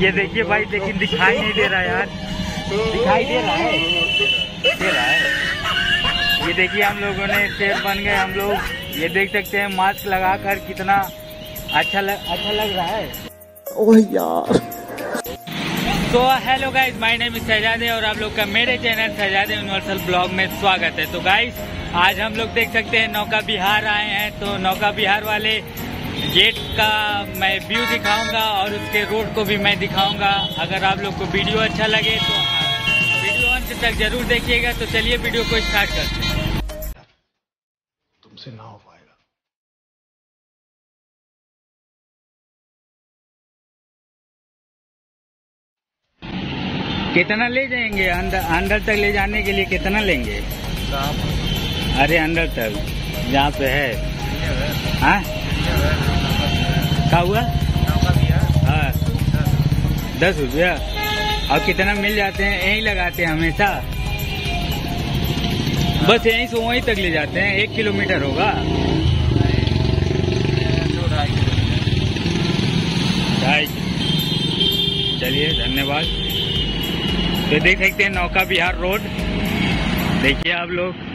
ये देखिए भाई लेकिन दिखाई नहीं दे रहा यार। दिखाई दे रहा है। दे रहा है। ये देखिए हम लोगों ने शेर बन गए। हम लोग ये देख सकते हैं मास्क लगाकर कितना अच्छा लग, अच्छा लग रहा है। ओह यार। तो hello guys my name is Shahzade और आप लोग का मेरे चैनल शहजादे यूनिवर्सल ब्लॉग में स्वागत है। तो गाइस आज हम लोग देख सकते हैं नौका बिहार आए हैं। तो नौका बिहार वाले गेट का मैं व्यू दिखाऊँगा और उसके रोड को भी मैं दिखाऊँगा। अगर आप लोग को वीडियो अच्छा लगे तो वीडियो अंत तक ज़रूर देखिएगा। तो चलिए वीडियो को स्टार्ट करते हैं। तुमसे ना हो पाएगा। कितना ले जाएँगे? अंदर अंदर तक ले जाने के लिए कितना लेंगे? अरे अंदर तक। जहाँ पे है। हाँ? क्या हुआ? हाँ। दस रुपया। और कितना मिल जाते हैं? यहीं लगाते हैं हमेशा। बस यहीं से वहीं तक ले जाते हैं। एक किलोमीटर होगा। ढाई चलिए धन्यवाद। तो देख सकते हैं नौका बिहार रोड। देखिए आप लोग।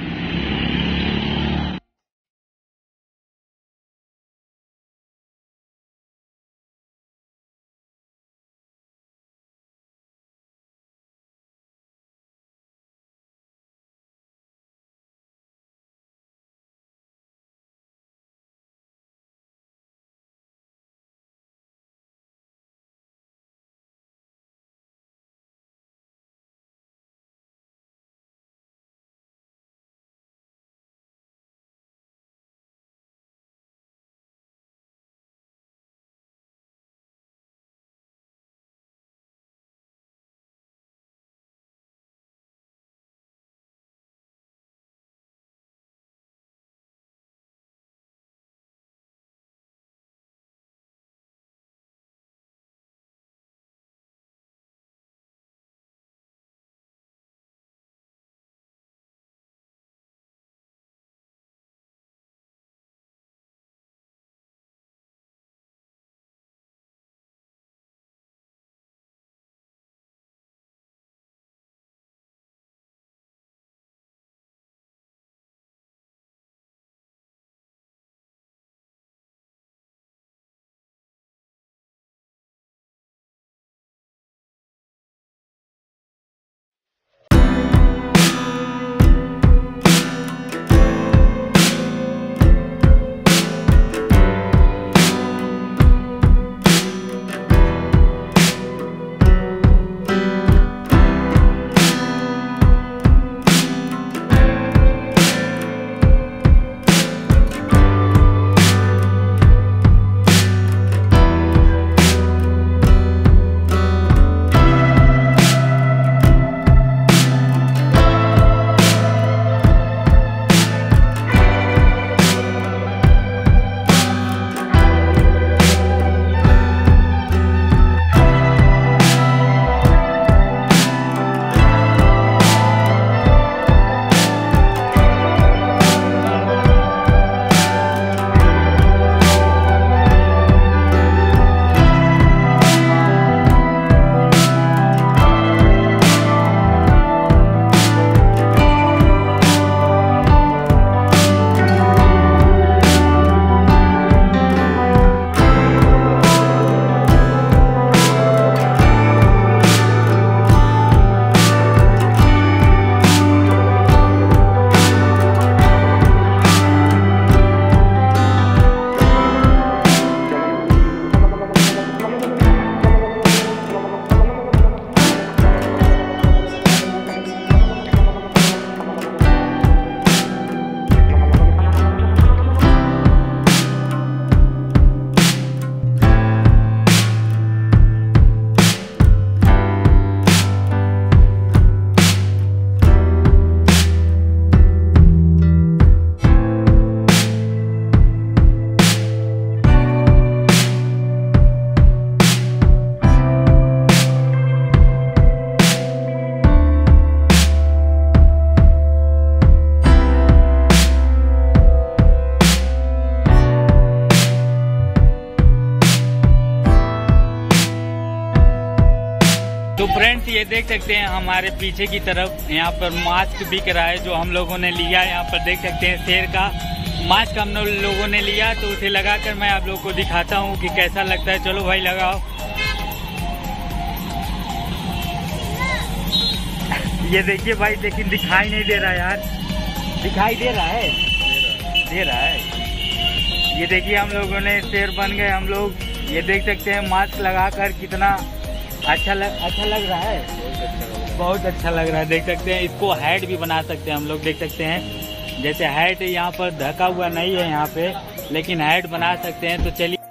तो फ्रेंड्स ये देख सकते हैं हमारे पीछे की तरफ़ यहाँ पर मास्क बिक रहा है जो हम लोगों ने लिया यहाँ पर देख सकते हैं शेर का मास्क हम लोगों ने लिया। तो उसे लगाकर मैं आप लोगों को दिखाता हूँ कि कैसा लगता है। चलो भाई, लगाओ। ये देखिए भाई, लेकिन दिखाई नहीं दे रहा यार। दिखाई दे रहा है। दे रहा है। ये देखिए हम लोगों ने शेर बन गए हम लोग। ये देख सकते हैं मास्क लगाकर कितना अच्छा लग अच्छा लग रहा है। बहुत अच्छा लग रहा है। देख सकते हैं, इसको हैट भी बना सकते हैं हम लोग, देख सकते हैं। जैसे हैट यहाँ पर ढका हुआ नहीं है यहाँ पे, लेकिन हैट बना सकते हैं तो चलिए।